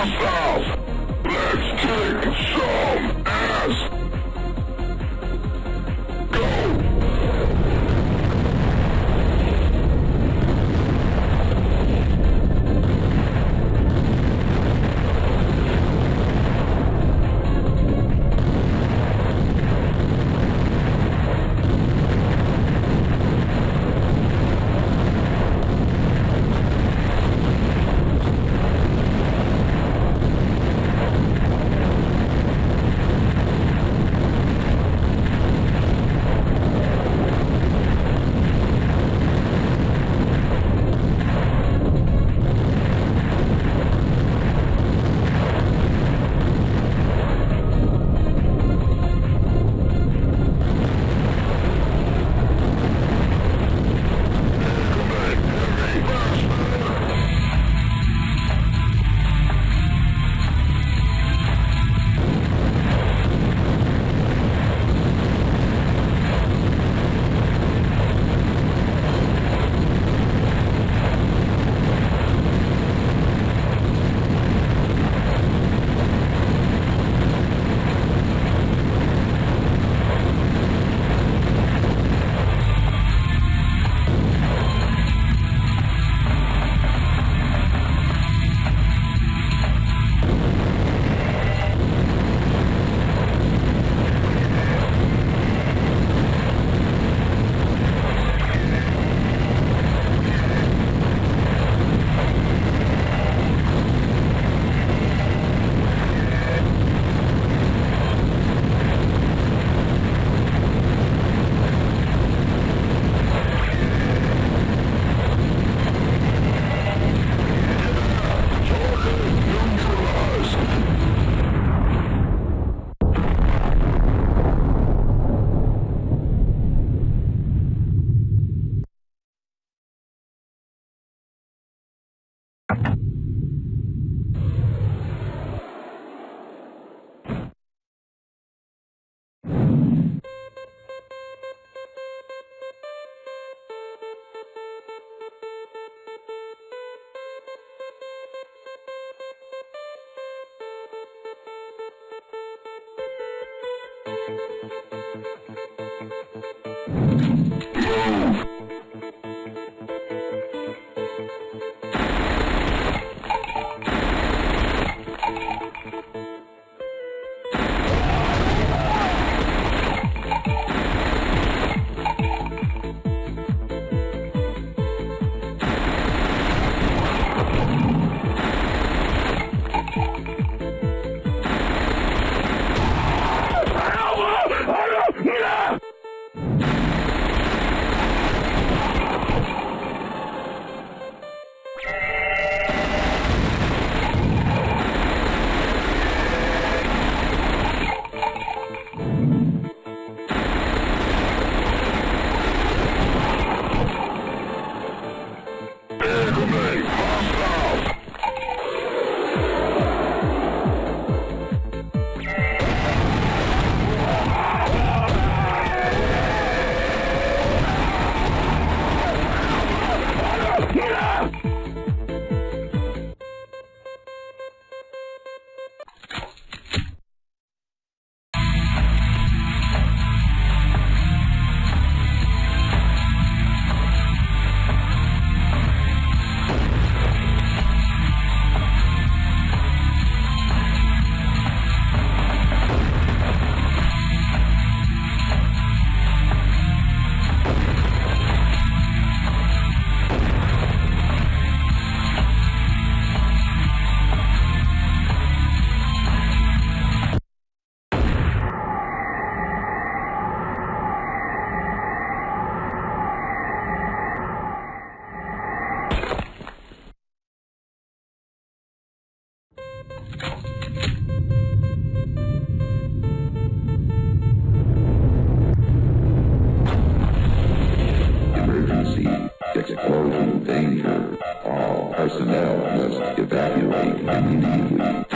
Hostiles! Let's kick some danger. All personnel must evacuate immediately.